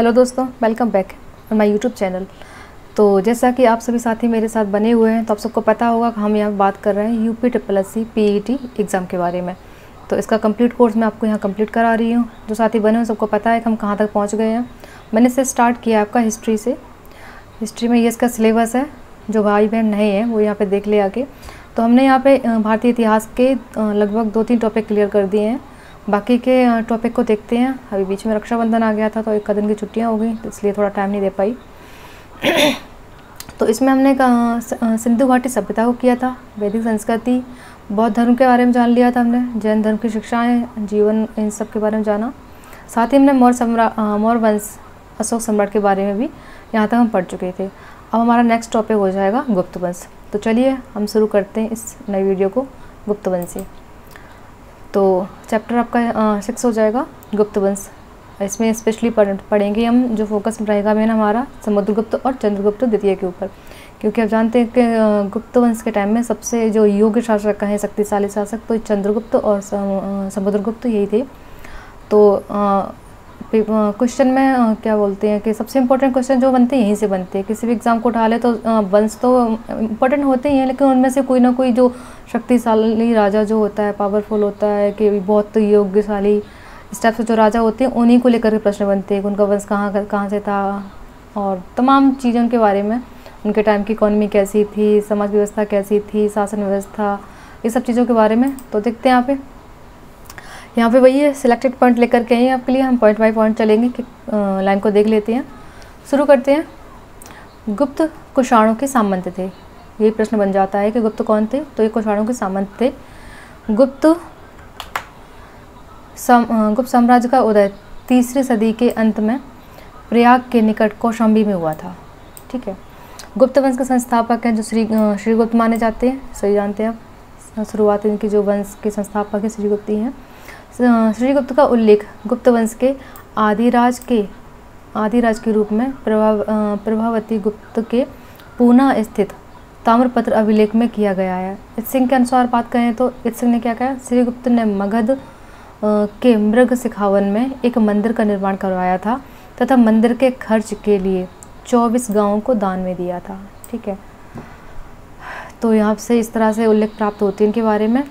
Hello दोस्तों welcome back on my YouTube channel तो जैसा कि आप सभी साथी मेरे साथ बने हुए हैं तो आप सबको पता होगा कि हम यहाँ बात कर रहे हैं UP triple S C P E T exam के बारे में। तो इसका कंप्लीट कोर्स मैं आपको यहाँ कंप्लीट करा रही हूँ। जो साथी बने हैं, सबको पता है कि हम कहाँ तक पहुँच गए हैं। मैंने इसे स्टार्ट किया आपका हिस्ट्री से। हिस्ट्री में ये इसका सिलेबस है। जो भाई बहन नहीं है, वो यहाँ पर देख ले आके। तो हमने यहाँ पर भारतीय इतिहास के लगभग दो तीन टॉपिक क्लियर कर दिए हैं। बाकी के टॉपिक को देखते हैं। अभी बीच में रक्षाबंधन आ गया था तो एक दिन की छुट्टियाँ हो गई तो इसलिए थोड़ा टाइम नहीं दे पाई। तो इसमें हमने सिंधु घाटी सभ्यता को किया था, वैदिक संस्कृति, बौद्ध धर्म के बारे में जान लिया था हमने, जैन धर्म की शिक्षाएँ, जीवन, इन सब के बारे में जाना। साथ ही हमने मौर्य सम्राट मौर्य वंश, अशोक सम्राट के बारे में भी यहाँ तक हम पढ़ चुके थे। अब हमारा नेक्स्ट टॉपिक हो जाएगा गुप्त वंश। तो चलिए हम शुरू करते हैं इस नई वीडियो को, गुप्त वंश से। तो चैप्टर आपका सिक्स हो जाएगा, गुप्त वंश। इसमें स्पेशली पढ़ेंगे हम, जो फोकस रहेगा मेन हमारा, समुद्रगुप्त और चंद्रगुप्त द्वितीय के ऊपर। क्योंकि आप जानते हैं कि गुप्त वंश के टाइम में सबसे जो योग्य शासक हैं, शक्तिशाली शासक तो चंद्रगुप्त और समुद्रगुप्त यही थे। तो क्वेश्चन में क्या बोलते हैं कि सबसे इम्पोर्टेंट क्वेश्चन जो बनते हैं, यहीं से बनते हैं। किसी भी एग्ज़ाम को उठा ले तो वंश तो इम्पोर्टेंट होते ही हैं, लेकिन उनमें से कोई ना कोई जो शक्तिशाली राजा जो होता है पावरफुल होता है, कि बहुत योग्यशाली इस टाइप से जो राजा होते हैं, उन्हीं को लेकर के प्रश्न बनते हैं उनका वंश कहाँ कहाँ से था। और तमाम चीज़ों के बारे में, उनके टाइम की इकोनॉमी कैसी थी, समाज व्यवस्था कैसी थी, शासन व्यवस्था, ये सब चीज़ों के बारे में तो देखते हैं यहाँ पे। यहाँ पे वही है सिलेक्टेड पॉइंट लेकर के आइए आपके लिए हम पॉइंट बाई पॉइंट चलेंगे कि लाइन को देख लेते हैं। शुरू करते हैं। गुप्त कुषाणों के सामंत थे। यही प्रश्न बन जाता है कि गुप्त कौन थे? तो ये कुषाणों के सामंत थे। गुप्त सम, गुप्त साम्राज्य का उदय तीसरी सदी के अंत में प्रयाग के निकट कौशाम्बी में हुआ था। ठीक है। गुप्त वंश के संस्थापक हैं जो श्री श्रीगुप्त माने जाते हैं सही जानते हैं आप। शुरुआत इनकी जो वंश के संस्थापक हैं श्रीगुप्त ही हैं। श्रीगुप्त का उल्लेख गुप्त वंश के आदिराज के आदिराज के रूप में प्रभाव प्रभावती गुप्त के पूना स्थित ताम्रपत्र अभिलेख में किया गया है। इत सिंह के अनुसार बात करें तो इत सिंह ने क्या कहा? श्रीगुप्त ने मगध के मृग सिखावन में एक मंदिर का निर्माण करवाया था तथा मंदिर के खर्च के लिए 24 गाँवों को दान में दिया था। ठीक है। तो यहाँ से इस तरह से उल्लेख प्राप्त होती है इनके बारे में।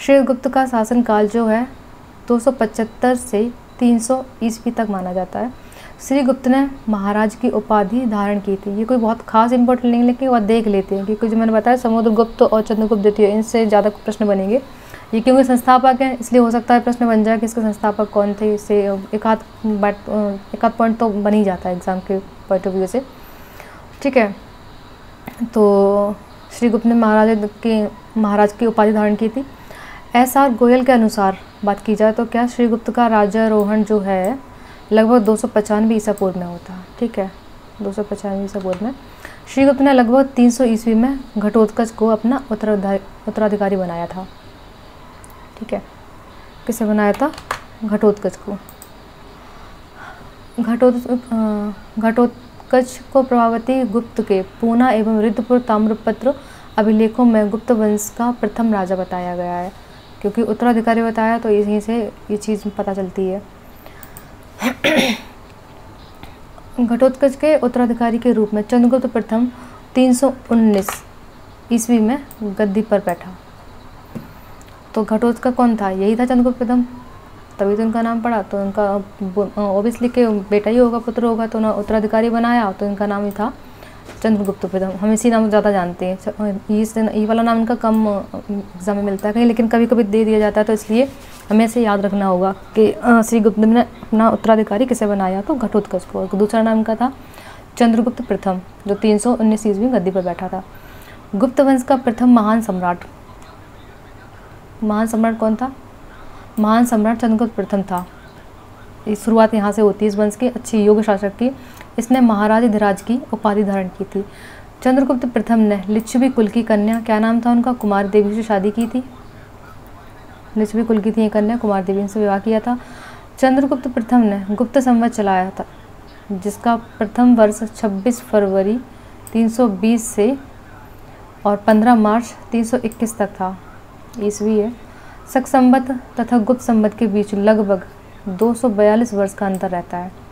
श्रीगुप्त का शासनकाल जो है 275 से 300 ईस्वी तक माना जाता है। श्री गुप्त ने महाराज की उपाधि धारण की थी। ये कोई बहुत खास इंपॉर्टेंट नहीं लेकिन वह देख लेते हैं, क्योंकि जो मैंने बताया, समुद्रगुप्त और चंद्रगुप्त द्वितीय, इनसे ज़्यादा प्रश्न बनेंगे। ये क्योंकि संस्थापक हैं, इसलिए हो सकता है प्रश्न बन जाए कि इसके संस्थापक कौन थे, इससे एक आध एक आध पॉइंट तो बन ही जाता है एग्ज़ाम के पॉइंट ऑफ़ व्यू से। ठीक है तो श्री गुप्त ने महाराज के, महाराज की उपाधि धारण की थी। एस आर गोयल के अनुसार बात की जाए तो क्या श्रीगुप्त का राजारोहण जो है, लगभग दो सौ पचानवे ईसा पूर्व में होता है ठीक है? दो सौ पचानवे ईसा पूर्व में। श्रीगुप्त ने लगभग तीन सौ ईस्वी में घटोत्कच को अपना उत्तराधिकारी बनाया था, ठीक है? किसे बनाया था? घटोत्कच को। घटोत घटोत्कच को प्रभावती गुप्त के पूना एवं रिद्धपुर ताम्रपत्र अभिलेखों में गुप्त वंश का प्रथम राजा बताया गया है। क्योंकि उत्तराधिकारी बताया तो यहीं से ये चीज़ पता चलती है। घटोत्कच के उत्तराधिकारी के रूप में चंद्रगुप्त प्रथम 319 ईस्वी में गद्दी पर बैठा। तो घटोत्कच कौन था? यही था चंद्रगुप्त प्रथम। तभी तो इनका नाम पड़ा तो इनका ओबियसली के बेटा ही होगा, पुत्र होगा तो ना उत्तराधिकारी बनाया तो इनका नाम ही था चंद्रगुप्त प्रथम हम इसी नाम ज़्यादा जानते हैं। ये वाला नाम इनका कम एग्ज़ाम में मिलता है कहीं, लेकिन कभी कभी दे दिया जाता है तो इसलिए हमें इसे याद रखना होगा कि श्री गुप्त ने अपना उत्तराधिकारी किसे बनाया तो घटोत्कच को। दूसरा नाम का था चंद्रगुप्त प्रथम, जो तीन सौ उन्नीस ईस्वी गद्दी पर बैठा था। गुप्त वंश का प्रथम महान सम्राट। महान सम्राट कौन था? महान सम्राट चंद्रगुप्त प्रथम था। शुरुआत यहाँ से होती है इस वंश की, अच्छी योग शासक की। इसने महाराज धिराज की उपाधि धारण की थी। चंद्रगुप्त प्रथम ने लिच्छवी कुल की कन्या, क्या नाम था उनका? कुमार देवी से शादी की थी। लिच्छवी कुल की थी कन्या, कुमार देवी से विवाह किया था। चंद्रगुप्त प्रथम ने गुप्त संवत चलाया था, जिसका प्रथम वर्ष 26 फरवरी 320 से और 15 मार्च 321 तक था। ईस्वी है शक संबत तथा गुप्त संबत के बीच लगभग 242 वर्ष का अंतर रहता है।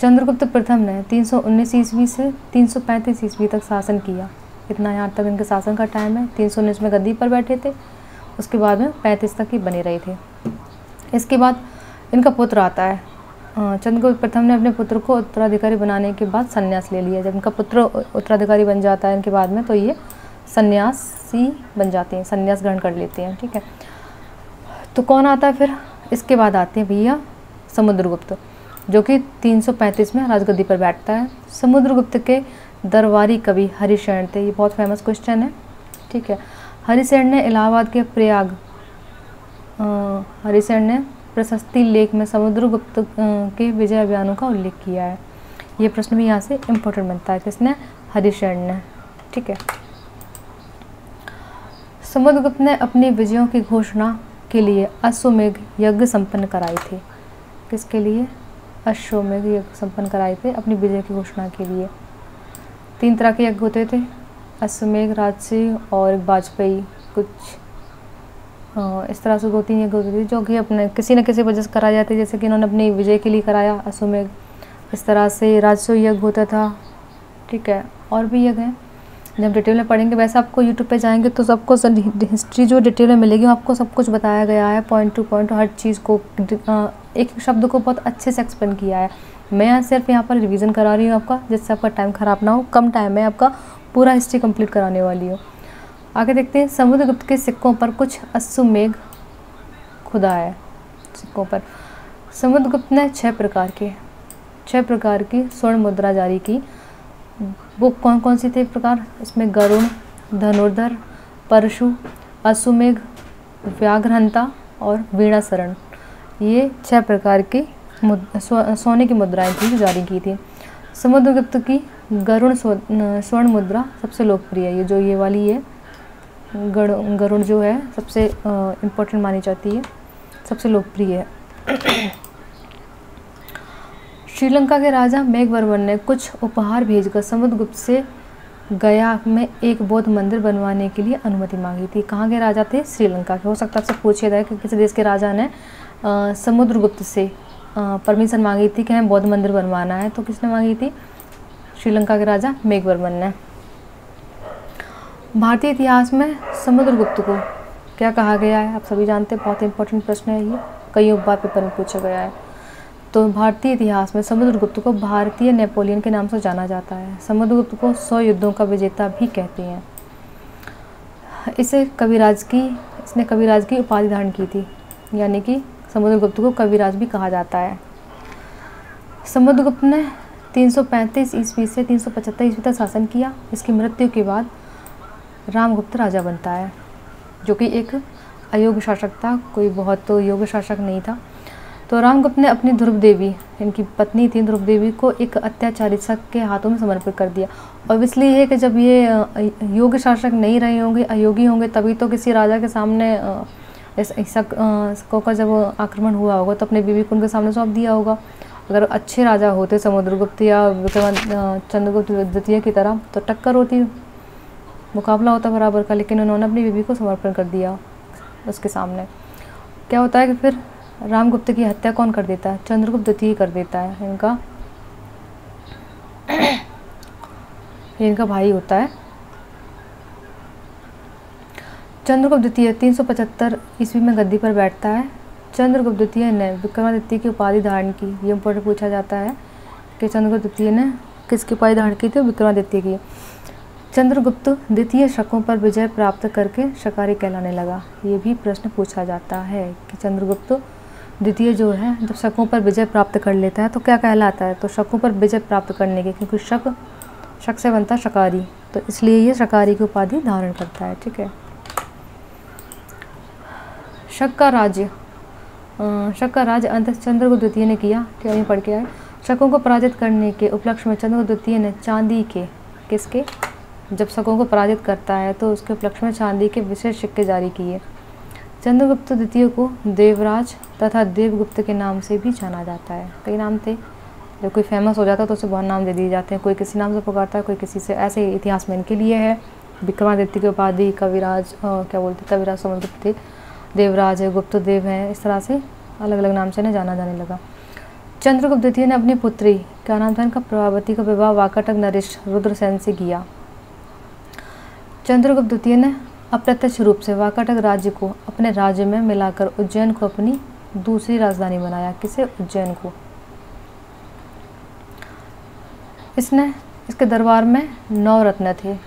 चंद्रगुप्त प्रथम ने 319 ईस्वी से 335 ईस्वी तक शासन किया। इतना यहाँ तक इनके शासन का टाइम है। 319 में गद्दी पर बैठे थे। उसके बाद में 35 तक ही बने रहे थे। इसके बाद इनका पुत्र आता है। चंद्रगुप्त प्रथम ने अपने पुत्र को उत्तराधिकारी बनाने के बाद संन्यास ले लिया। जब इनका पुत्र उत्तराधिकारी बन जाता है इनके बाद में तो ये सन्यासी बन जाते हैं, संन्यास ग्रहण कर लेते हैं, ठीक है। तो कौन आता है फिर? इसके बाद आते हैं भैया समुद्रगुप्त। जो कि 335 में राजगद्दी पर बैठता है। समुद्रगुप्त के दरबारी कवि हरिशरण थे। ये बहुत फ़ेमस क्वेश्चन है। ठीक है। हरिशरण ने इलाहाबाद के प्रयाग हरिशरण ने प्रशस्ति लेख में समुद्रगुप्त के विजय अभियानों का उल्लेख किया है। ये प्रश्न भी यहाँ से इम्पोर्टेंट बनता है। किसने? हरिशरण ने। ठीक है। समुद्रगुप्त ने अपनी विजयों की घोषणा के लिए अश्वमेघ यज्ञ संपन्न कराई थी। किसके लिए? अश्वमेघ यज्ञ संपन्न कराए थे अपनी विजय की घोषणा के लिए। तीन तरह के यज्ञ होते थे। अश्वमेघ, राजसी और वाजपेयी कुछ इस तरह से दो तीन यज्ञ होते थे जो कि अपने किसी न किसी वजह से कराए जाते जैसे कि इन्होंने अपनी विजय के लिए कराया, अश्वमेघ। इस तरह से राजस्व यज्ञ होता था। ठीक है, और भी यज्ञ हैं। जब डिटेल में पढ़ेंगे, वैसे आपको यूट्यूब पे जाएँगे तो सबको हिस्ट्री जो डिटेल में मिलेगी आपको सब कुछ बताया गया है। पॉइंट टू पॉइंट हर चीज़ को एक शब्द को बहुत अच्छे से एक्सप्लेन किया है। मैं सिर्फ़ यहाँ पर रिवीजन करा रही हूँ आपका, जिससे आपका टाइम ख़राब ना हो। कम टाइम में आपका पूरा हिस्ट्री कंप्लीट कराने वाली हूँ। आगे देखते हैं, समुद्रगुप्त के सिक्कों पर कुछ अश्वमेघ खुदा है, सिक्कों पर। समुद्रगुप्त ने छः प्रकार के छः प्रकार की स्वर्ण मुद्रा जारी की। वो कौन कौन सी थे प्रकार? इसमें गरुण धनुर्धर परशु अश्वमेघ व्याघ्रहंता और वीणा शरण ये छह प्रकार की सो, सोने की मुद्राएँ थी जारी की थी। समुद्रगुप्त की गरुण स्वर्ण मुद्रा सबसे लोकप्रिय है। ये जो ये वाली है गरुड़ जो है सबसे इम्पोर्टेंट मानी जाती है। सबसे लोकप्रिय है। श्रीलंका के राजा मेघवर्मन ने कुछ उपहार भेजकर समुद्रगुप्त से गया में एक बौद्ध मंदिर बनवाने के लिए अनुमति मांगी थी। कहाँ के राजा थे? श्रीलंका के। हो सकता है आपसे पूछे जाए कि किसी देश के राजा ने समुद्रगुप्त से परमिशन मांगी थी कि हमें बौद्ध मंदिर बनवाना है। तो किसने मांगी थी? श्रीलंका के राजा मेघवर्मन ने। भारतीय इतिहास में समुद्रगुप्त को क्या कहा गया है? आप सभी जानते हैं, बहुत इंपॉर्टेंट प्रश्न है ये। कई बार पेपर में पूछा गया है। तो भारतीय इतिहास में समुद्रगुप्त को भारतीय नेपोलियन के नाम से जाना जाता है। समुद्रगुप्त को सौ युद्धों का विजेता भी कहते हैं। इसे कविराज की, इसने कविराज की उपाधि धारण की थी, यानी कि समुद्रगुप्त को कविराज भी कहा जाता है। समुद्रगुप्त ने 335 ईस्वी से 375 ईस्वी तक शासन किया। इसकी मृत्यु के बाद रामगुप्त राजा बनता है, जो कि एक अयोग्य शासक था, कोई बहुत तो योग्य शासक नहीं था। तो रामगुप्त ने अपनी ध्रुव देवी, इनकी पत्नी थी ध्रुव देवी, को एक अत्याचारी शक के हाथों में समर्पित कर दिया। और इसलिए है कि जब ये योग्य शासक नहीं रहे होंगे, अयोगी होंगे, तभी तो किसी राजा के सामने इस शक का जब आक्रमण हुआ होगा तो अपने बीवी को उनके सामने सौंप दिया होगा। अगर अच्छे राजा होते समुद्रगुप्त या चंद्रगुप्त द्वितीय की तरह तो टक्कर होती। मुकाबला होता बराबर का, लेकिन उन्होंने अपनी बीवी को समर्पण कर दिया उसके सामने। क्या होता है कि फिर रामगुप्त की हत्या कौन कर देता है? चंद्रगुप्त द्वितीय कर देता है इनका। इनका भाई होता है। चंद्रगुप्त द्वितीय 375 ईस्वी में गद्दी पर बैठता है। चंद्रगुप्त द्वितीय ने विक्रमादित्य की उपाधि धारण की। ये इम्पोर्टेंट पूछा जाता है कि चंद्रगुप्त द्वितीय ने किसकी उपाधि धारण की थी? विक्रमादित्य की। चंद्रगुप्त द्वितीय शकों पर विजय प्राप्त करके शकारी कहलाने लगा। ये भी प्रश्न पूछा जाता है कि चंद्रगुप्त द्वितीय जो है, जब शकों पर विजय प्राप्त कर लेता है तो क्या कहलाता है? तो शकों पर विजय प्राप्त करने के, क्योंकि शक शक से बनता शकारी तो इसलिए ये शकारी की उपाधि धारण करता है, ठीक है? शक का राज्य शक का राज्य अंत, चंद्रगुप्त द्वितीय ने किया क्या पढ़ के आए। शकों को पराजित करने के उपलक्ष्य में चंद्रगुप्त द्वितीय ने चांदी के, किसके? जब शकों को पराजित करता है तो उसके उपलक्ष्य में चांदी के विशेष सिक्के जारी किए। चंद्रगुप्त द्वितीय को देवराज तथा देवगुप्त के नाम से भी जाना जाता है। कई नाम थे। जब कोई फ़ेमस हो जाता है तो उसे बहुत नाम दे दिए जाते हैं। कोई किसी नाम से पुकारता है, कोई किसी से ऐसे इतिहास में इनके लिए है। विक्रमादित्य की उपाधि, कविराज क्या बोलते कविराज समुद्रगुप्त थे। देवराज है गुप्त देव हैं, इस तरह से अलग अलग नाम से इन्हें जाना जाने लगा। चंद्रगुप्त द्वितीय ने अपनी पुत्री, क्या नाम था इनका, प्रभावती का विवाह वाकाटक नरेश रुद्रसेन से किया। चंद्रगुप्त द्वितीय ने अप्रत्यक्ष रूप से वाकाटक राज्य को अपने राज्य में मिलाकर उज्जैन को अपनी दूसरी राजधानी बनाया। किसे? उज्जैन को। इसने, इसके दरबार में नौ रत्न थे।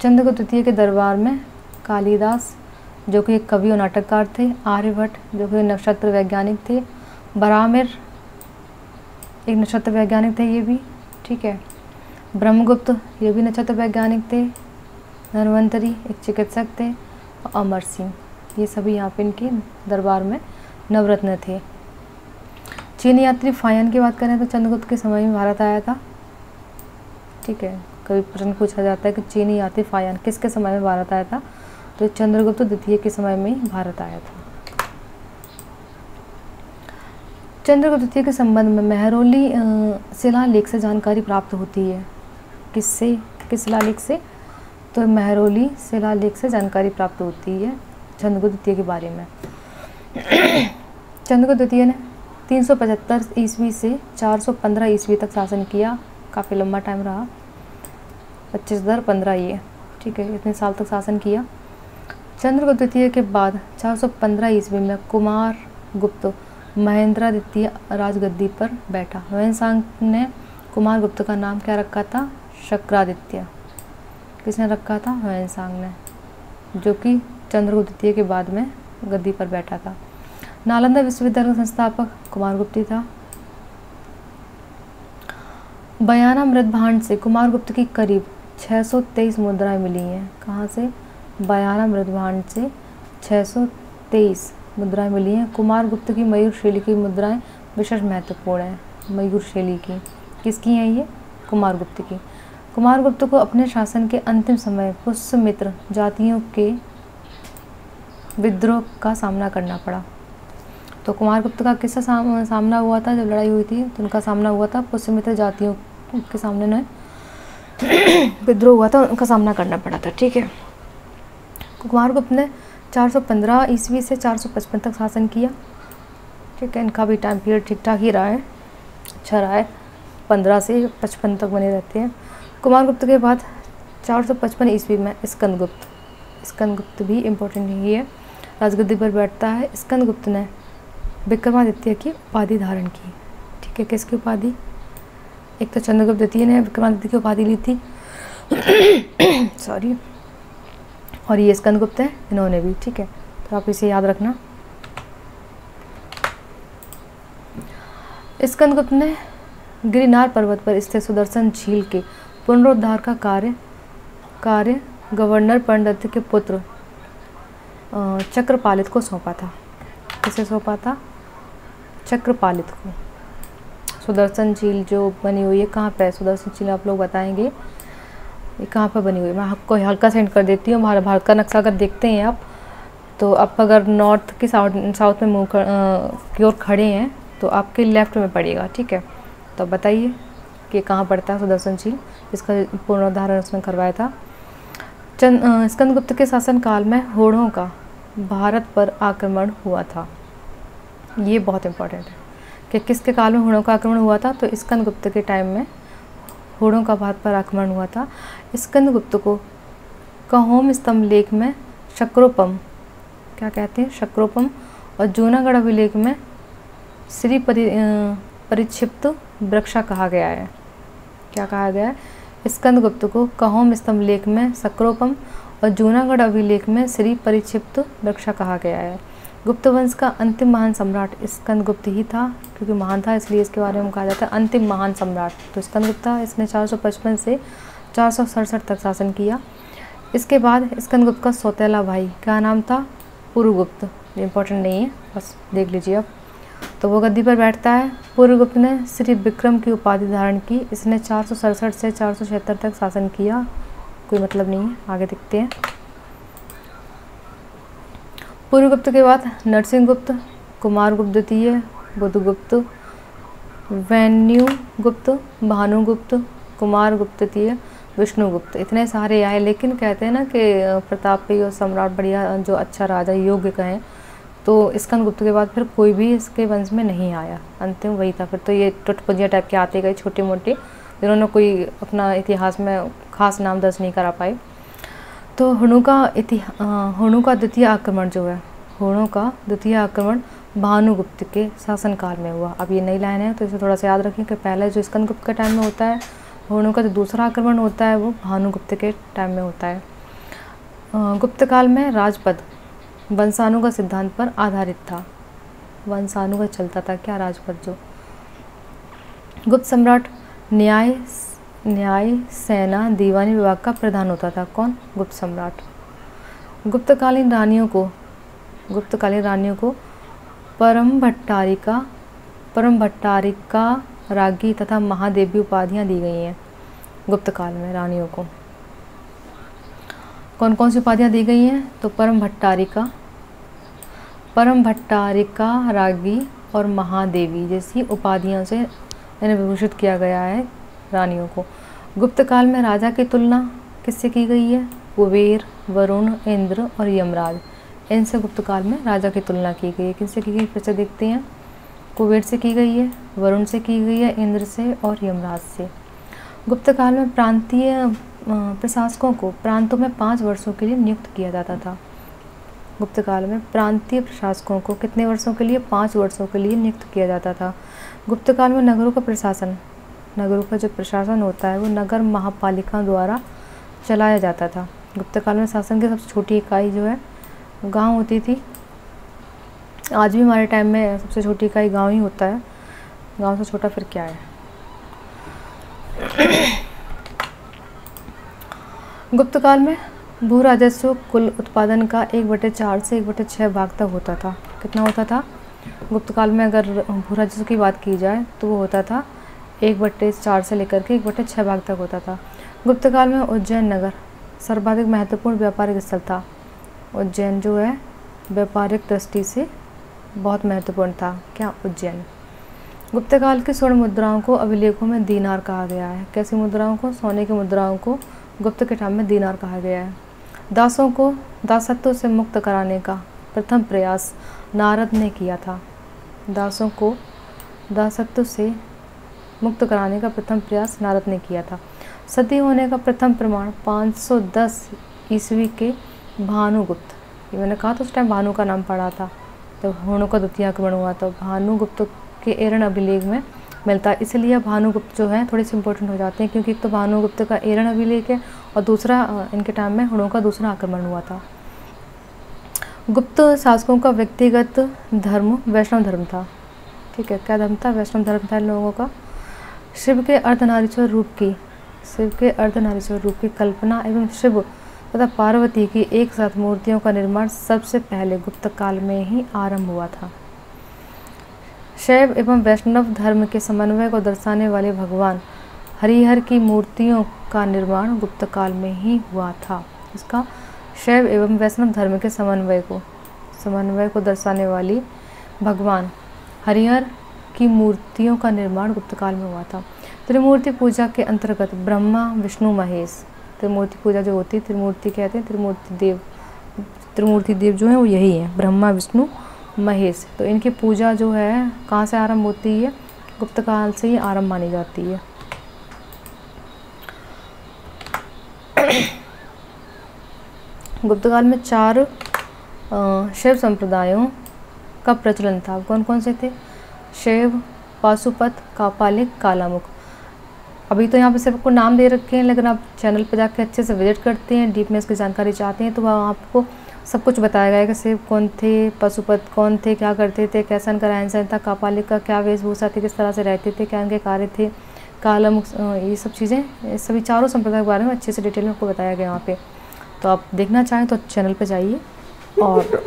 चंद्रगुप्त द्वितीय के दरबार में कालिदास, जो कि एक कवि और नाटककार थे, आर्यभट्ट, जो कि नक्षत्र वैज्ञानिक थे, बरामिर, एक नक्षत्र वैज्ञानिक थे ये भी, ठीक है। ब्रह्मगुप्त, ये भी नक्षत्र वैज्ञानिक थे। धनवंतरी, एक चिकित्सक थे, अमर सिंह। ये सभी यहाँ पे इनके दरबार में नवरत्न थे। चीनी यात्री फायन की बात करें तो चंद्रगुप्त के समय में भारत आया था। ठीक है, कभी प्रश्न पूछा जाता है कि चीनी यात्री फायन किसके समय में भारत आया था? तो चंद्रगुप्त द्वितीय के समय में ही भारत आया था। चंद्रगुप्त द्वितीय के संबंध में मेहरोली शिलालेख से जानकारी प्राप्त होती है। किससे, किस शिलालेख से? तो मेहरौली शिलालेख से जानकारी प्राप्त होती है चंद्रगुप्त द्वितीय के बारे में। चंद्रगुप्त द्वितीय ने 375 ईस्वी से 415 ईस्वी तक शासन किया। काफ़ी लंबा टाइम रहा। पच्चीस हज़ार पंद्रह ये, ठीक है, इतने साल तक शासन किया। चंद्रगुप्त द्वितीय के बाद 415 ईस्वी में कुमार गुप्त महेंद्रादित्य राजगद्दी पर बैठा। हुएंसांग ने कुमार गुप्त का नाम क्या रखा था? शक्रादित्य। किसने रखा था? हुएंसांग ने। जो कि चंद्रगुप्त द्वितीय के बाद में गद्दी पर बैठा था। नालंदा विश्वविद्यालय का संस्थापक कुमार गुप्त था। बयाना मृत भांड से कुमार गुप्त की करीब 623 मुद्राएँ मिली हैं। कहाँ से? बयाना मृत भांड से 623 मुद्राएँ मिली हैं। कुमार गुप्त की मयूर शैली की मुद्राएँ विशेष महत्वपूर्ण हैं। मयूर शैली की। किसकी हैं ये? कुमार गुप्त की। कुमार गुप्त को अपने शासन के अंतिम समय पुष्यमित्र जातियों के विद्रोह का सामना करना पड़ा। तो कुमार गुप्त का किससे साम, सामना हुआ था? जब लड़ाई हुई थी तो उनका सामना हुआ था। पुष्यमित्र जातियों के सामने ने विद्रोह हुआ था उनका सामना करना पड़ा था ठीक है? कुमार गुप्त ने 415 ईस्वी से 455 तक शासन किया ठीक है? इनका भी टाइम पीरियड ठीक ठाक ही रहा है। अच्छा रहा है। पंद्रह से पचपन तक बने रहते हैं। कुमार गुप्त के बाद 455 ईस्वी में स्कंदगुप्त। स्कंदगुप्त भी इम्पोर्टेंट ही है। राजगद्दी पर बैठता है। स्कंदगुप्त ने विक्रमादित्य की उपाधि धारण की। ठीक है, किसकी उपाधि? एक तो चंद्रगुप्त द्वितीय ने विक्रमादित्य की उपाधि ली थी। सॉरी और ये स्कंदगुप्त है, इन्होंने भी। ठीक है तो आप इसे याद रखना। स्कंदगुप्त ने गिरिनार पर्वत पर स्थित सुदर्शन झील के पुनरुद्धार का कार्य कार्य गवर्नर पंडित के पुत्र चक्रपालित को सौंपा था। किसे सौंपा था? चक्रपालित को। सुदर्शन झील जो बनी हुई है, कहाँ पे सुदर्शन झील आप लोग बताएँगे। ये कहाँ पर बनी हुई है? मैं आपको हल्का सेंड कर देती हूँ। भारत भारत का नक्शा अगर देखते हैं आप तो आप अगर नॉर्थ की साउथ साउथ में मुँह की ओर खड़े हैं तो आपके लेफ़्ट में पड़ेगा ठीक है? तो बताइए। कि कहाँ पड़ता है सुदर्शन झील? इसका पुनरुद्धारण उसने करवाया था। चंद स्कंदगुप्त के शासनकाल में होड़ों का भारत पर आक्रमण हुआ था। ये बहुत इम्पोर्टेंट है कि किसके काल में होड़ों का आक्रमण हुआ था? तो स्कंद गुप्त के टाइम में होड़ों का भारत पर आक्रमण हुआ था। स्कंद गुप्त को कहोम स्तंभ लेख में शक्रोपम, क्या कहते हैं? शक्रोपम। और जूनागढ़ अभिलेख में श्री परि परिक्षिप्त वृक्षा कहा गया है। क्या कहा गया है? स्कंद गुप्त को कहोम स्तंभ लेख में सक्रोपम और जूनागढ़ अभिलेख में श्री परिक्षिप्त वृक्षा कहा गया है। गुप्त वंश का अंतिम महान सम्राट स्कंद गुप्त ही था, क्योंकि महान था इसलिए इसके बारे में कहा जाता है। अंतिम महान सम्राट तो स्कंद गुप्त इसने 455 से चार सौ सड़सठ तक शासन किया। इसके बाद स्कंद गुप्त का सौतेला भाई, क्या नाम था? पूर्वगुप्त इम्पोर्टेंट नहीं है, बस देख लीजिए अब तो वो गद्दी पर बैठता है। पूर्वगुप्त ने श्री विक्रम की उपाधि धारण की। इसने चार सौ सड़सठ से चार सौ छिहत्तर तक शासन किया। कोई मतलब नहीं है। आगे देखते हैं। पूर्वगुप्त के बाद नरसिंह गुप्त, कुमार गुप्त द्वितीय बुद्धगुप्त वैन्यू गुप्त भानुगुप्त कुमार गुप्त द्वितीय विष्णुगुप्त इतने सारे आए। लेकिन कहते हैं ना कि प्रतापी और सम्राट बढ़िया जो अच्छा राजा, योग्य कहें। तो स्कंद गुप्त के बाद फिर कोई भी इसके वंश में नहीं आया। अंतिम वही था। फिर तो ये टुटपुंजिया टाइप के आते गए छोटे मोटे जिन्होंने कोई अपना इतिहास में खास नाम दर्ज नहीं करा पाए। तो हुणु का इतिहास हुणु का द्वितीय आक्रमण जो है, हुणु का द्वितीय आक्रमण भानुगुप्त के शासनकाल में हुआ। अब ये नई लाइन है तो इसे थोड़ा सा याद रखें कि पहले जो स्कंद गुप्त के टाइम में होता है, हुणु का जो दूसरा आक्रमण होता है, वो भानुगुप्त के टाइम में होता है। गुप्त काल में राजपद वंशाणु का सिद्धांत पर आधारित था। वंशाणु का चलता था क्या राजपद जो? गुप्त सम्राट न्याय न्याय, सेना, दीवानी विभाग का प्रधान होता था। कौन? गुप्त सम्राट। गुप्तकालीन रानियों को, गुप्तकालीन रानियों को परम भट्टारिका परम भट्टारिका रागी तथा महादेवी उपाधियाँ दी गई हैं गुप्त काल में रानियों को। कौन कौन सी उपाधियाँ दी गई हैं? तो परम भट्टारिका परम भट्टारिका रागी और महादेवी जैसी उपाधियों से इन्हें विभूषित किया गया है रानियों को। गुप्त काल में राजा की तुलना किससे की गई है? कुबेर, वरुण, इंद्र और यमराज। इनसे गुप्त काल में राजा की तुलना की गई है। किनसे की गई? फिर से देखते हैं। कुबेर से की गई है, वरुण से की गई है, इंद्र से और यमराज से। गुप्त काल में प्रांतीय प्रशासकों को प्रांतों में पाँच वर्षों के लिए नियुक्त किया जाता था। गुप्त काल में प्रांतीय प्रशासकों को कितने वर्षों के लिए? पाँच वर्षों के लिए नियुक्त किया जाता था। गुप्त काल में नगरों का प्रशासन, नगरों का जो प्रशासन होता है, वो नगर महापालिका द्वारा चलाया जाता था। गुप्त काल में शासन की सबसे छोटी इकाई जो है गाँव होती थी। आज भी हमारे टाइम में सबसे छोटी इकाई गाँव ही होता है। गाँव से छोटा फिर क्या है? गुप्त काल में भू राजस्व कुल उत्पादन का एक बटे चार से एक बटे छः भाग तक होता था। कितना होता था? गुप्त काल में अगर भू राजस्व की बात की जाए तो वो होता था एक बटे चार से लेकर के एक बटे छः भाग तक होता था। गुप्त काल में उज्जैन नगर सर्वाधिक महत्वपूर्ण व्यापारिक स्थल था। उज्जैन जो है, व्यापारिक दृष्टि से बहुत महत्वपूर्ण था। क्या? उज्जैन। गुप्त काल की स्वर्ण मुद्राओं को अभिलेखों में दीनार कहा गया है। कैसी मुद्राओं को? सोने की मुद्राओं को गुप्त के टाइम में दीनार कहा गया है। दासों को दासत्व से मुक्त कराने का प्रथम प्रयास नारद ने किया था। दासों को दासत्व से मुक्त कराने का प्रथम प्रयास नारद ने किया था। सती होने का प्रथम प्रमाण 510 ईस्वी के भानुगुप्त। ये मैंने कहा था उस टाइम भानु का नाम पढ़ा था। जब तो होणों का द्वितीय आक्रमण हुआ तो भानुगुप्त के एरण अभिलेख में मिलता है। इसलिए भानुगुप्त जो है, थोड़े से इंपॉर्टेंट हो जाते हैं, क्योंकि एक तो भानुगुप्त का एरण अभिलेख है और दूसरा इनके टाइम में हुड़ों का दूसरा आक्रमण हुआ था। गुप्त शासकों का व्यक्तिगत धर्म वैष्णव धर्म था। ठीक है, क्या धर्म था? वैष्णव धर्म था इन लोगों का। शिव के अर्धनारीश्वर रूप की, शिव के अर्धनारीश्वर रूप की कल्पना एवं शिव तथा पार्वती की एक साथ मूर्तियों का निर्माण सबसे पहले गुप्त काल में ही आरंभ हुआ था। शैव एवं वैष्णव धर्म के समन्वय को दर्शाने वाले भगवान हरिहर की मूर्तियों का निर्माण गुप्त काल में ही हुआ था। इसका शैव एवं वैष्णव धर्म के समन्वय को समन्वय को दर्शाने वाली भगवान हरिहर की मूर्तियों का निर्माण गुप्त काल में हुआ था। त्रिमूर्ति पूजा के अंतर्गत ब्रह्मा, विष्णु, महेश। त्रिमूर्ति पूजा जो होती है, त्रिमूर्ति कहते हैं, त्रिमूर्ति देव त्रिमूर्ति देव जो है, वो यही है। ब्रह्मा, विष्णु महेश। तो इनकी पूजा जो है, कहाँ से आरंभ होती है? गुप्त काल से ही आरंभ मानी जाती है। गुप्त काल में चार शिव संप्रदायों का प्रचलन था। कौन कौन से थे? शैव पाशुपत कापालिक, कालामुख। अभी तो यहाँ पे सिर्फ़ आपको नाम दे रखे हैं, लेकिन आप चैनल पर जाकर अच्छे से विज़िट करते हैं, डीप में इसकी जानकारी चाहते हैं तो वह आपको सब कुछ बताया गया कि सिर्फ़ कौन थे, पशुपत कौन थे, क्या करते थे, कैसा इनका रहन सहन था कापालिक का क्या वेशभूषा थी, किस तरह से रहते थे, क्या इनके कार्य थे कालमुख ये सब चीज़ें सभी चारों संप्रदाय के बारे में अच्छे से डिटेल में आपको बताया गया वहाँ पर तो आप देखना चाहें तो चैनल पर जाइए और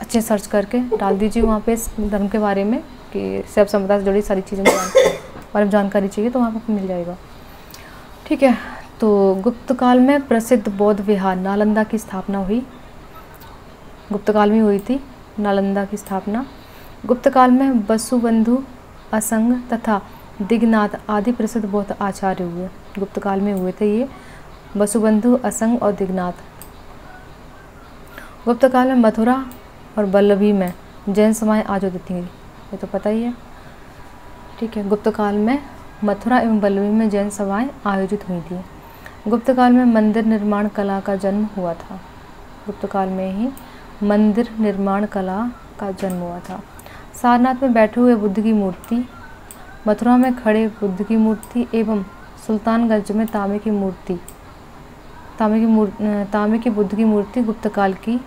अच्छे सर्च करके डाल दीजिए वहाँ पे इस धर्म के बारे में कि सब समुदाय से जुड़ी सारी चीज़ें बारे में जानकारी चाहिए तो वहाँ पर मिल जाएगा। ठीक है तो गुप्त काल में प्रसिद्ध बौद्ध विहार नालंदा की स्थापना हुई। गुप्त काल में हुई थी नालंदा की स्थापना। गुप्त काल में बसुबंधु, असंग तथा दिग्नाथ आदि प्रसिद्ध बौद्ध आचार्य हुए। गुप्त काल में हुए थे ये वसुबंधु असंग और दिग्नाथ। गुप्त काल में मथुरा और बल्लभी में जैन सभाएँ आयोजित थी। ये तो पता ही है। ठीक है गुप्त काल में मथुरा एवं बल्लवी में जैन सभाएँ आयोजित हुई थी। गुप्त काल में मंदिर निर्माण कला का जन्म हुआ था। गुप्त काल में ही मंदिर निर्माण कला का जन्म हुआ था। सारनाथ में बैठे हुए बुद्ध की मूर्ति, मथुरा में खड़े बुद्ध की मूर्ति एवं सुल्तानगंज में तांबे की मूर्ति तांबे की मूर्ति तांबे की बुद्ध की मूर्ति गुप्तकाल की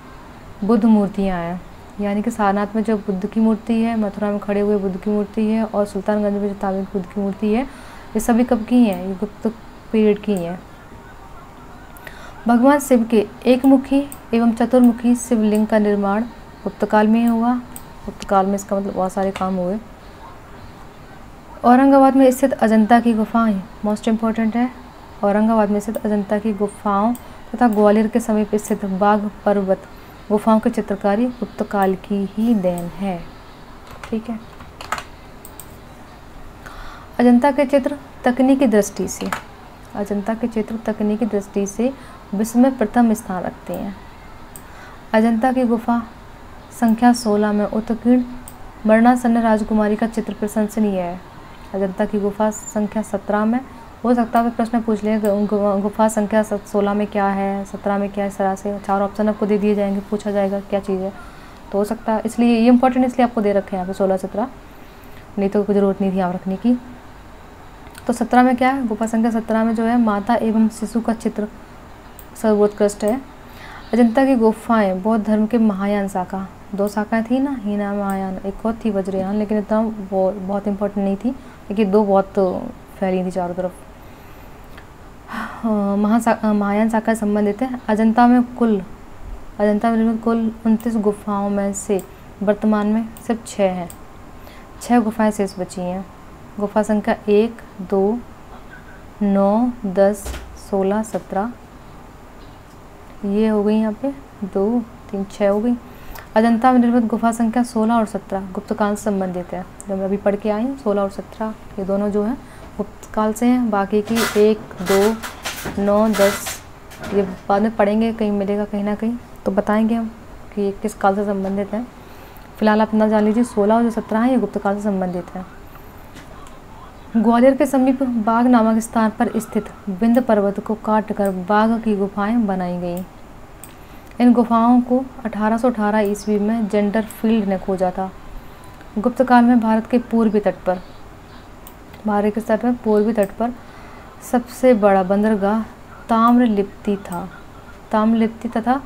बुद्ध मूर्तियाँ हैं। यानी कि सारनाथ में जो बुद्ध की मूर्ति है, मथुरा में खड़े हुए बुद्ध की मूर्ति है और सुल्तानगंज में जो तांबे की बुद्ध की मूर्ति है, ये सभी कब की हैं? ये गुप्त पीरियड की हैं। भगवान शिव के एक मुखी एवं चतुर्मुखी शिवलिंग का निर्माण गुप्त काल में हुआ। गुप्त काल में इसका मतलब बहुत सारे काम हुए। औरंगाबाद में स्थित अजंता की गुफाएँ मोस्ट इंपॉर्टेंट है। औरंगाबाद में स्थित अजंता की गुफाओं तथा ग्वालियर के समीप स्थित बाघ पर्वत गुफाओं की चित्रकारी गुप्त काल की ही देन है। ठीक है। अजंता के चित्र तकनीकी दृष्टि से अजंता के चित्र तकनीकी दृष्टि से विश्व में प्रथम स्थान रखते हैं। अजंता की गुफा संख्या 16 में उत्कीर्ण मरणासन्न राजकुमारी का चित्र प्रशंसनीय है। अजंता की गुफा संख्या 17 में, हो सकता है प्रश्न पूछ लिया गुफा संख्या सोलह में क्या है, सत्रह में क्या है इस तरह से चार ऑप्शन आपको दे दिए जाएँगे, पूछा जाएगा क्या चीज़ है। तो हो सकता है, इसलिए ये इंपॉर्टेंट इसलिए आपको दे रखे हैं यहाँ पे सोलह सत्रह। नहीं तो कोई ज़रूरत नहीं थी यहाँ रखने की। तो सत्रह में क्या है? गुफा संख्या सत्रह में जो है, माता एवं शिशु का चित्र सर्वोत्कृष्ट है। अजंता की गुफाएँ, बौद्ध धर्म के महायान शाखा। दो शाखाएँ थी ना, हीना महायान, एक और थी वज्रयान, लेकिन इतना बहुत इंपॉर्टेंट नहीं थी, लेकिन दो बहुत फैली थी चारों तरफ़। महा महायान शाखा से संबंधित है। अजंता में कुल, अजंता में कुल उनतीस गुफाओं में से वर्तमान में सिर्फ़ छः हैं। छः गुफाएँ शेष बची हैं। गुफा संख्या एक, दो, नौ, दस, सोलह, सत्रह। ये हो गई यहाँ पे दो, तीन छः हो गई। अजंता में निर्मित गुफा संख्या सोलह और सत्रह गुप्त काल से संबंधित है। जो मैं अभी पढ़ के आई हूँ, सोलह और सत्रह, ये दोनों जो हैं गुप्त काल से हैं। बाकी की एक, दो, नौ, दस, ये बाद में पढ़ेंगे, कहीं मिलेगा कहीं ना कहीं। तो बताएँगे हम कि ये किस काल से संबंधित है। फ़िलहाल आप ना जान लीजिए, सोलह और जो सत्रह है, ये गुप्त काल से संबंधित है। ग्वालियर के समीप बाघ नामक स्थान पर स्थित विंध्य पर्वत को काटकर बाघ की गुफाएँ बनाई गई। इन गुफाओं को 1818 ईस्वी में जेंडर फ़ील्ड ने खोजा था। गुप्त काल में भारत के पूर्वी तट पर, भारत के तट पर पूर्वी तट पर सबसे बड़ा बंदरगाह ताम्रलिप्ति था। ताम्रलिप्ति तथा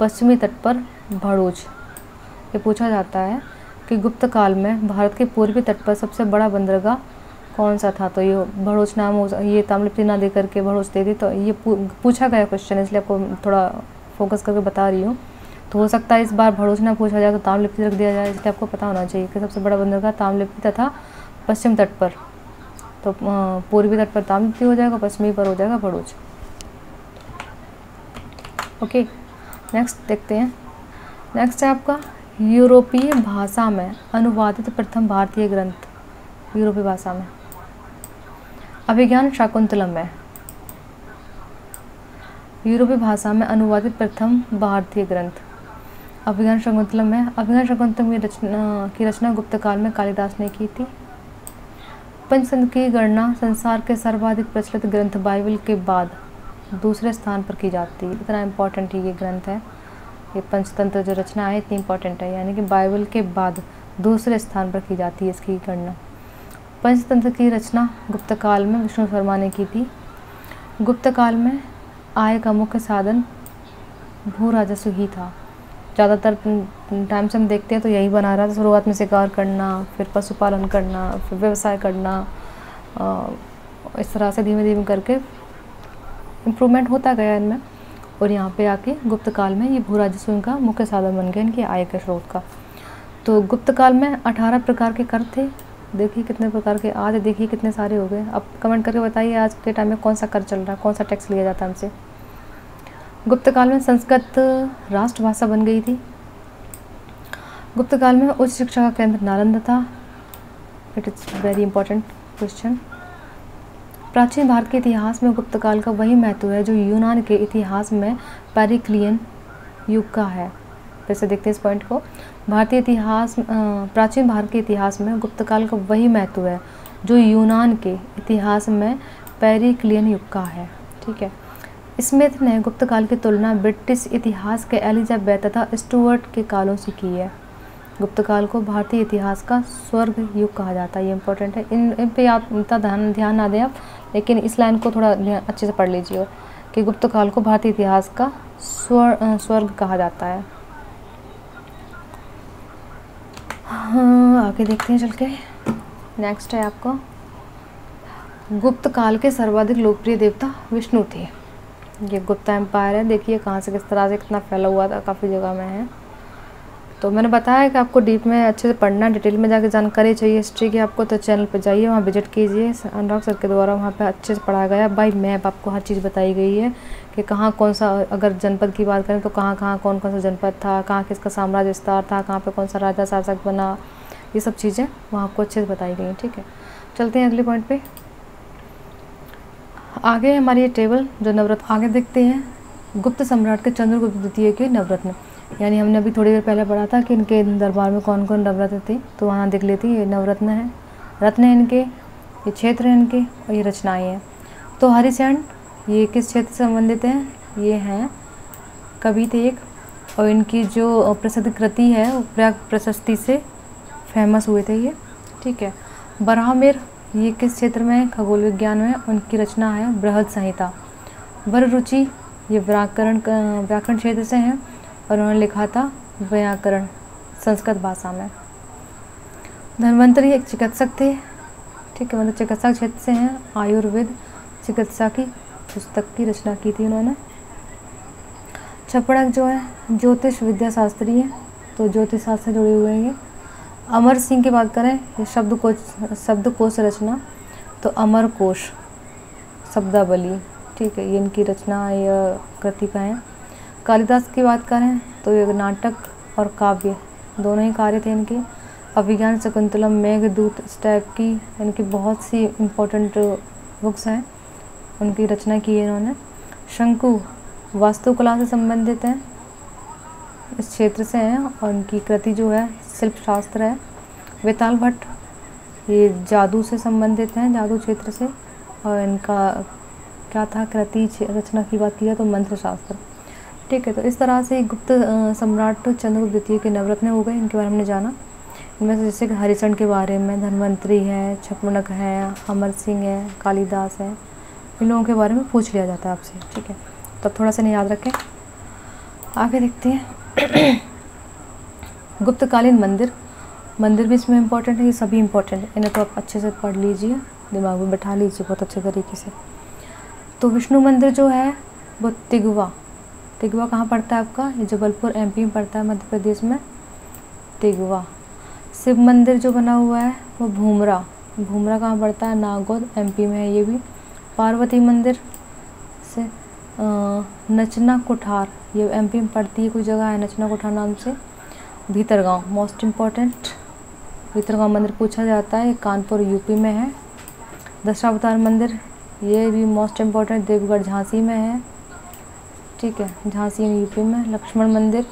पश्चिमी तट पर भड़ोज। ये पूछा जाता है कि गुप्त काल में भारत के पूर्वी तट पर सबसे बड़ा बंदरगाह कौन सा था? तो ये भरोच नाम ये ताम्रलिप्ति ना दे करके भड़ोच दे दी तो ये पूछा गया क्वेश्चन इसलिए आपको थोड़ा फोकस करके बता रही हूँ। तो हो सकता है इस बार भड़ोच ना पूछा जाए तो ताम्रलिप्ति रख दिया जाए, इसलिए आपको पता होना चाहिए कि सबसे बड़ा बंदरगाह ताम्रलिप्ति तथा पश्चिम तट पर। तो पूर्वी तट पर ताम्रलिप्ति हो जाएगा, पश्चिमी पर हो जाएगा भरोच ओके नेक्स्ट देखते हैं। नेक्स्ट है आपका, यूरोपीय भाषा में अनुवादित प्रथम भारतीय ग्रंथ। यूरोपीय भाषा में। अभिज्ञान शाकुंतलम है यूरोपीय भाषा में अनुवादित प्रथम भारतीय ग्रंथ। अभिज्ञान शकुंतलम है अभिज्ञान शकुंतलम की रचना की रचना गुप्त काल में कालिदास ने की थी। पंचतंत्र की गणना संसार के सर्वाधिक प्रचलित ग्रंथ बाइबल के बाद दूसरे स्थान पर की जाती है। इतना इम्पोर्टेंट ये ग्रंथ है। ये पंचतंत्र जो रचना है, इतनी इम्पोर्टेंट है। यानी कि बाइबल के बाद दूसरे स्थान पर की जाती है इसकी गणना। पंचतंत्र की रचना गुप्त काल में विष्णु शर्मा ने की थी। गुप्त काल में आय का मुख्य साधन भू राजस्व ही था। ज़्यादातर टाइम से हम देखते हैं तो यही बना रहा था, शुरुआत में शिकार करना, फिर पशुपालन करना, फिर व्यवसाय करना इस तरह से धीमे धीमे करके इम्प्रूवमेंट होता गया इनमें। और यहाँ पे आके गुप्त काल में ये भू राजस्व इनका मुख्य साधन बन गया, इनके आय के स्रोत का। तो गुप्त काल में अठारह प्रकार के कर थे। देखिए कितने प्रकार के, आज देखिए कितने सारे हो गए। अब कमेंट करके बताइए आज के टाइम में कौन सा कर चल रहा है, कौन सा टैक्स लिया जाता है हमसे। गुप्त काल में संस्कृत राष्ट्रभाषा बन गई थी। गुप्त काल में उच्च शिक्षा का केंद्र नालंदा था। It is very important question प्राचीन भारत के इतिहास में गुप्त काल का वही महत्व है जो यूनान के इतिहास में पेरिक्लियन युग का है। फिर से देखते हैं इस पॉइंट को। भारतीय इतिहास प्राचीन भारत के इतिहास में गुप्त काल का वही महत्व है, जो यूनान के इतिहास में पेरिक्लियन युग का है, ठीक है। स्मिथ ने गुप्त काल की तुलना ब्रिटिश इतिहास के एलिजाबेथ तथा स्टुअर्ट के कालों से की है। गुप्त काल को भारतीय इतिहास का स्वर्ग युग कहा जाता है, ये इंपॉर्टेंट है। इन इन पे आप इतना ध्यान ध्यान ना दें आप, लेकिन इस लाइन को थोड़ा अच्छे से पढ़ लीजिए कि गुप्त काल को भारतीय इतिहास का स्वर स्वर्ग कहा जाता है। हाँ आगे देखते हैं चल के। नेक्स्ट है आपको। गुप्त काल के सर्वाधिक लोकप्रिय देवता विष्णु थे। ये गुप्ता एम्पायर है, देखिए कहाँ से किस तरह से कितना फैला हुआ था, काफ़ी जगह में है। तो मैंने बताया कि आपको डीप में अच्छे से पढ़ना, डिटेल में जाके जानकारी चाहिए, हिस्ट्री की आपको तो चैनल पर जाइए, वहाँ विज़िट कीजिए। अनुराग सर के द्वारा वहाँ पे अच्छे से पढ़ाया गया। बाई मैप आपको हर चीज़ बताई गई है कि कहाँ कौन सा, अगर जनपद की बात करें तो कहाँ कहाँ कौन कौन सा जनपद था, कहाँ किसका साम्राज्य विस्तार था, कहाँ पर कौन सा राजा शासक बना, ये सब चीज़ें वहाँ आपको अच्छे से बताई गई हैं, ठीक है? चलते हैं अगले पॉइंट पर आगे हमारी ये टेबल जो नवरत्न, आगे देखते हैं गुप्त सम्राट के चंद्रगुप्त द्वितीय के नवरत्न। यानी हमने अभी थोड़ी देर पहले पढ़ा था कि इनके दरबार में कौन कौन नवरत्न थे तो वहाँ देख लेती ये नवरत्न है। रत्न है इनके, ये क्षेत्र है इनके और ये रचनाएँ हैं। तो हरिशरण ये किस क्षेत्र से संबंधित हैं? ये हैं कवि थे एक और इनकी जो प्रसिद्ध कृति है प्रयाग प्रशस्ति से फ़ेमस हुए थे ये। ठीक है, बराहमिर, ये किस क्षेत्र में खगोल विज्ञान में, उनकी रचना है बृहद संहिता। वर रुचि ये व्याकरण व्याकरण क्षेत्र से हैं। और उन्होंने लिखा था व्याकरण संस्कृत भाषा में। धनवंतरी एक चिकित्सक थे, ठीक है मतलब चिकित्सा क्षेत्र से हैं, आयुर्वेद चिकित्सा की पुस्तक की रचना की थी उन्होंने। छपड़क जो है, ज्योतिष विद्या शास्त्री है तो ज्योतिष शास्त्र जुड़े हुए हैं अमर सिंह की बात करें, ये शब्द कोश शब्द कोश रचना तो अमर कोश, शब्दावली, ठीक है, ये इनकी रचना या कृतिका है। कालिदास की बात करें तो ये नाटक और काव्य दोनों ही कार्य थे इनके। अभिज्ञान शकुंतलम, मेघदूत इस टाइप की इनकी बहुत सी इम्पोर्टेंट बुक्स हैं। उनकी रचना की है इन्होंने। शंकु वास्तुकला से संबंधित हैं, इस क्षेत्र से हैं और उनकी कृति जो है शिल्प शास्त्र है। वेताल भट्ट ये जादू से संबंधित हैं, जादू क्षेत्र से। और इनका क्या था? कृति रचना की बात की जाए तो मंत्र शास्त्र ठीक है तो इस तरह से गुप्त सम्राट चंद्रगुप्त द्वितीय के नवरत्न हो गए, इनके बारे में जाना। इनमें से जैसे हरिचंद के बारे में, धनवंतरी है छपनक है, अमर सिंह है, कालिदास है, इन लोगों के बारे में पूछ लिया जाता है आपसे, ठीक है। तो थोड़ा सा नहीं याद रखें। आगे देखते हैं। गुप्तकालीन मंदिर। मंदिर भी इसमें इम्पोर्टेंट है, ये सभी इम्पोर्टेंट है। इन्हें तो आप अच्छे से पढ़ लीजिए, दिमाग में बैठा लीजिए बहुत अच्छे तरीके से। तो विष्णु मंदिर जो है, वो तिगवा तिगवा कहाँ पड़ता है आपका? ये जबलपुर एमपी में पड़ता है मध्य प्रदेश में। तिगवा। शिव मंदिर जो बना हुआ है, वो भूमरा। भूमरा कहाँ पड़ता है? नागौद एमपी में है ये भी। पार्वती मंदिर से नचना कोठार। ये एमपी में पड़ती है, कोई जगह है नचना कोठार नाम से? भीतरगांव। मोस्ट इंपॉर्टेंट भीतरगांव मंदिर पूछा जाता है। कानपुर यूपी में है। दशावतार मंदिर, ये भी मोस्ट इंपॉर्टेंट देवगढ़, झांसी में है। ठीक है, झांसी यूपी में, लक्ष्मण मंदिर।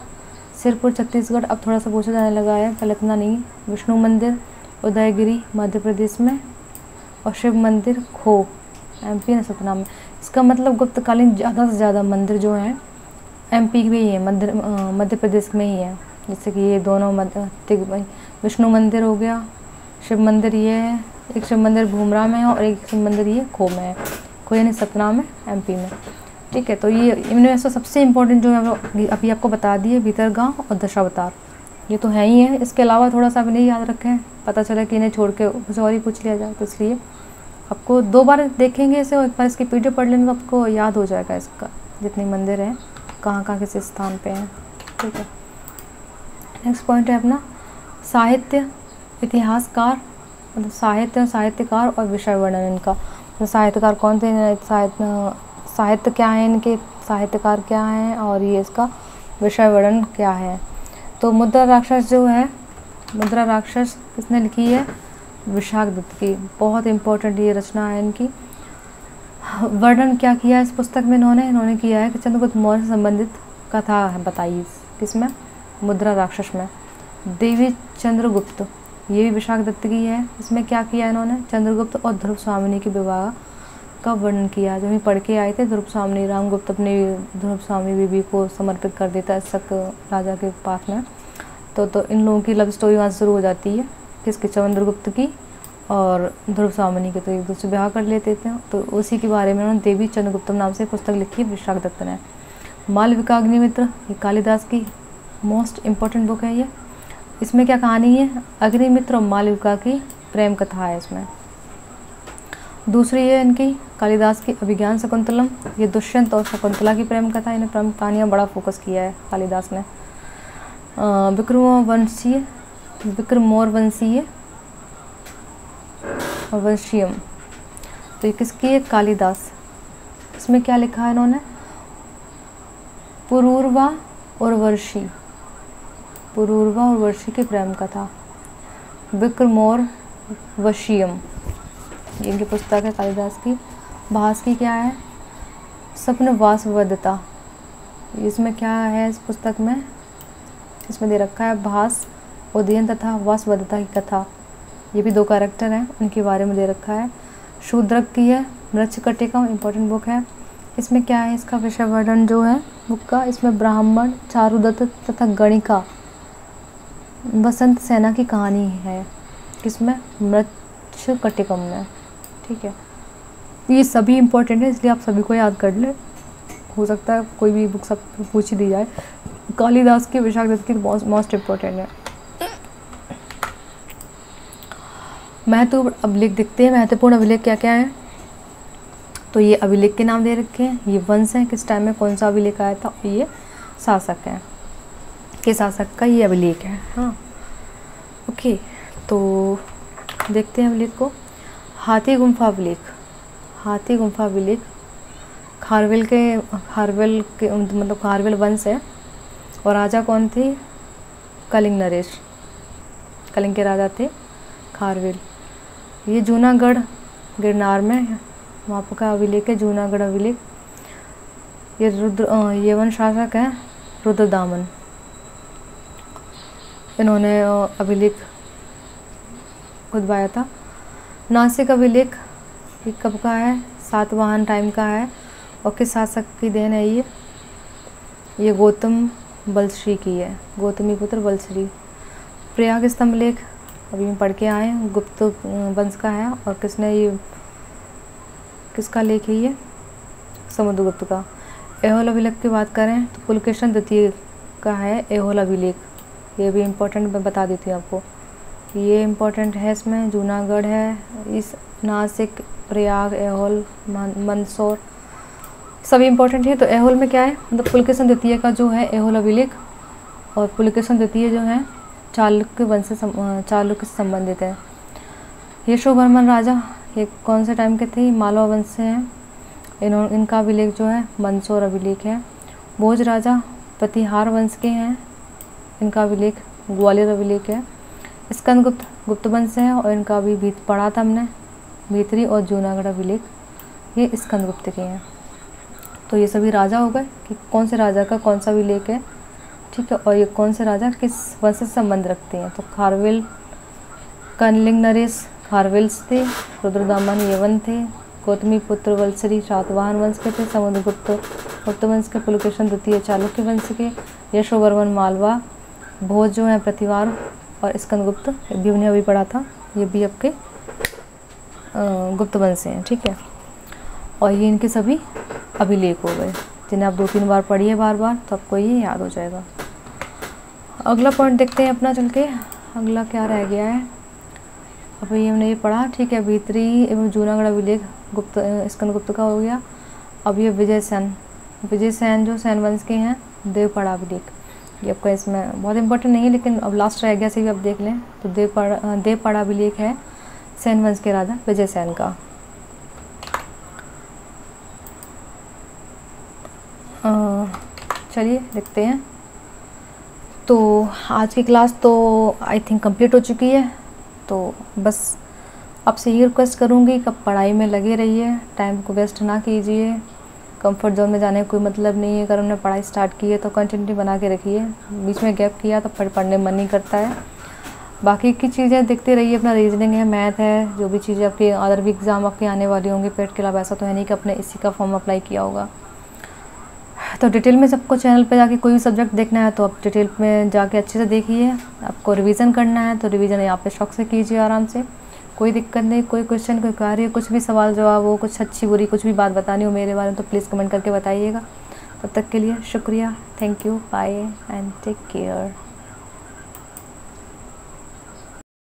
सिरपुर, छत्तीसगढ़, अब थोड़ा सा पूछा जाने लगा है पहले इतना नहीं। विष्णु मंदिर, उदयगिरी, मध्य प्रदेश में, और शिव मंदिर, खो। एम पी सतना में इसका मतलब गुप्तकालीन ज़्यादा से ज़्यादा मंदिर जो हैं एम पी में ही है मध्य मध्य प्रदेश में ही है। जैसे कि ये दोनों विष्णु मंदिर हो गया, शिव मंदिर ये है, एक शिव मंदिर भूमरा में है, और एक शिव मंदिर ये खो में है। खो यानी सतना में एमपी में। ठीक है तो ये इनमें से सबसे इम्पोर्टेंट जो है अभी आपको बता दिए भीतर गाँव और दशावतार। ये तो है ही है। इसके अलावा थोड़ा सा नहीं याद रखें पता चला कि इन्हें छोड़ के कुछ और ही पूछ लिया जाए तो इसलिए आपको दो बार देखेंगे इसे और एक बार इसकी पीडियो पढ़ लेंगे तो आपको याद हो जाएगा इसका, जितने मंदिर हैं कहाँ कहाँ किस स्थान पे हैं। ठीक है। नेक्स्ट पॉइंट है अपना, साहित्य, इतिहासकार मतलब साहित्य, साहित्यकार और विषय वर्णन इनका। तो साहित्यकार कौन थे? साहित्य साहित्य क्या है, इनके साहित्यकार क्या हैं और ये इसका विषय वर्णन क्या है? तो मुद्रा राक्षस जो है, मुद्रा राक्षस किसने लिखी है? विशाख दत्त की। बहुत इम्पोर्टेंट ये रचना है इनकी। वर्णन क्या किया इस पुस्तक में इन्होंने? इन्होंने किया है कि चंद्रगुप्त मौर्य से संबंधित कथा है बताइए किसमें? मुद्रा राक्षस में। देवी चंद्रगुप्त, ये भी विशाख दत्त की है। इसमें क्या किया इन्होंने? चंद्रगुप्त और ध्रुव स्वामिनी के विवाह का वर्णन किया। जो हम पढ़ के आए थे ध्रुव स्वामी रामगुप्त अपनी ध्रुव स्वामी बीबी को समर्पित कर देता है शक राजा के पास में। तो तो इन लोगों की लव स्टोरी वहाँ शुरू हो जाती है, किसके? चंद्रगुप्त की और ध्रुव स्वामिनी के। तो एक दूसरे ब्याह कर लेते थे। तो उसी के बारे में उन्होंने देवी चंद्रगुप्तम नाम से पुस्तक लिखी, विशाख दत्त ने। मालविका अग्निमित्र ये कालिदास की मोस्ट इम्पोर्टेंट बुक है ये। इसमें क्या कहानी है? अग्निमित्र और मालविका की प्रेम कथा है इसमें। दूसरी है इनकी कालिदास की अभिज्ञान शकुंतलम। ये दुष्यंत और शकुंतला की प्रेम कथा, इन्हें प्रेम कहानियाँ बड़ा फोकस किया है कालिदास ने। विक्रम वंशीय विक्रमोर वंशीय और वंशियम। तो ये किसकी है? कालिदास। इसमें क्या लिखा है इन्होंने? पुरूर्वा और वर्षी। पुरूर्वा और वर्षी की प्रेम कथा। विक्रमोर वशियम ये इनकी पुस्तक है कालिदास की। भास की क्या है? स्वप्न वासवदता इसमें क्या है इस पुस्तक में? इसमें दे रखा है भास, उदयन तथा वासवदता की कथा। ये भी दो कैरेक्टर हैं, उनके बारे में दे रखा है। शूद्रक की है मृक्ष कटिका इम्पोर्टेंट बुक है। इसमें क्या है इसका विषय वर्णन जो है? बुक का। इसमें ब्राह्मण, चारुदत्त तथा गणिका। बसंत सेना की कहानी है। किसमें मृक्ष कटिकम में ठीक है। ये सभी इम्पोर्टेंट है, इसलिए आप सभी को याद कर ले। हो सकता है कोई भी बुक सब पूछ ही दी जाए। कालिदास की, विशाख दत्त की मोस्ट इम्पोर्टेंट है। महत्व अभिलेख देखते हैं, महत्वपूर्ण अभिलेख क्या क्या है? तो ये अभिलेख के नाम दे रखे हैं। ये वंश हैं, किस टाइम में कौन सा अभिलेख आया था? और ये शासक है। के शासक का ये अभिलेख है हाँ। ओके तो देखते हैं अभिलेख को। हाथी गुम्फा अभिलेख हाथी गुम्फा अभिलेख खारवेल के खारवेल के मतलब खारवेल वंश है। और राजा कौन थे? कलिंग नरेश। कलिंग के राजा थे खारवेल। ये जूनागढ़, गिरनार में वहाँ पर का अभिलेख है, जूनागढ़ अभिलेख ये रुद्र ये वन शासक है रुद्र दामन इन्होंने अभिलेख खुदवाया था। नासिक अभिलेख ये कब का है? सातवाहन टाइम का है। और किस शासक की देन है ये? ये गौतम बलश्री की है। गौतमी पुत्र बलश्री। प्रयाग स्तंभ लेख। अभी हम पढ़ के आए गुप्त वंश का है। और किसने ये, किसका लेख है ये? समुद्रगुप्त का। एहोल अभिलेख की बात करें तो पुलकेशन द्वितीय का है एहोल अभिलेख। ये भी इम्पोर्टेंट मैं बता देती हूँ आपको। ये इम्पोर्टेंट है इसमें, जूनागढ़ है, इस नासिक, प्रयाग एहोल मंदसौर, सभी इम्पोर्टेंट है। तो एहोल में क्या है? मतलब पुलकेशन द्वितीय का जो है एहोल अभिलेख और पुलकेशन द्वितीय जो है, चालुक्य वंश से चालुक्य से संबंधित है। यशोवर्मन राजा, ये कौन से टाइम के थे? मालवा वंश से हैं। इन्होंने इनका अभिलेख जो है, मंदसौर अभिलेख है। भोज राजा, प्रतिहार वंश के हैं। इनका अभिलेख ग्वालियर अभिलेख है। स्कंद गुप्त गुप्त वंश है और इनका भी भीत पढ़ा था हमने, भीतरी और जूनागढ़ अभिलेख। ये स्कंद गुप्त के हैं। तो ये सभी राजा हो गए कि कौन से राजा का कौन सा अभिलेख है, ठीक है? और ये कौन से राजा किस वंश से संबंध रखते हैं? तो खारवेल, कनलिंग नरेश खारवेल्स थे रुद्रदामन यवन थे, गौतमी पुत्र वलसरी शातवाहन वंश के थे समुद्रगुप्त गुप्त वंश के, पुलकेशन द्वितीय चालुक्य वंश के, यशोवर्मन मालवा, भोज जो है प्रतिवार और स्कंदगुप्त भी उन्हें अभी पढ़ा था, ये भी आपके गुप्त वंश हैं, ठीक है? और ये इनके सभी अभिलेख हो गए, जिन्हें आप दो तीन बार पढ़िए बार बार तो आपको ये याद हो जाएगा। अगला पॉइंट देखते हैं अपना चल के, अगला क्या रह गया है? अभी हमने ये पढ़ा, ठीक है, भीतरी एवं जूनागढ़ अभिलेख, गुप्त स्कंद गुप्त का हो गया। अब ये विजय सेन विजय सेन जो सैन वंश के हैं, देवपड़ा अभिलेख। ये आपका इसमें बहुत इंपॉर्टेंट नहीं है, लेकिन अब लास्ट रह गया से भी आप देख लें। तो देव पड़ा देव देवपड़ा भी अभिलेख है सैन वंश के राजा, विजय सेन का। चलिए, देखते हैं। तो आज की क्लास तो आई थिंक कंप्लीट हो चुकी है। तो बस आपसे ये रिक्वेस्ट करूँगी कि पढ़ाई में लगे रहिए टाइम को वेस्ट ना कीजिए। कंफर्ट जोन में जाने का कोई मतलब नहीं है। अगर हमने पढ़ाई स्टार्ट की है तो कंटिन्यू बना के रखिए। बीच में गैप किया तो पढ़, पढ़ने मन नहीं करता है। बाकी की चीज़ें देखते रहिए, अपना रीजनिंग है मैथ है, जो भी चीज़ें आपके अदर भी एग्ज़ाम आपके आने वाली होंगी, पेट के अलावा ऐसा तो है नहीं कि आपने इसी का फॉर्म अप्लाई किया होगा। तो डिटेल में सबको चैनल पे जाके कोई भी सब्जेक्ट देखना है तो आप डिटेल में जाके अच्छे से देखिए। आपको रिवीजन करना है तो रिवीजन यहाँ पे शौक से कीजिए आराम से। कोई दिक्कत नहीं, कोई क्वेश्चन कोई कार्य, कुछ भी सवाल, जवाब हो, कुछ अच्छी, बुरी, कुछ भी बात बतानी हो मेरे बारे में तो प्लीज़ कमेंट करके बताइएगा। तब तक के लिए शुक्रिया thank you bye and take care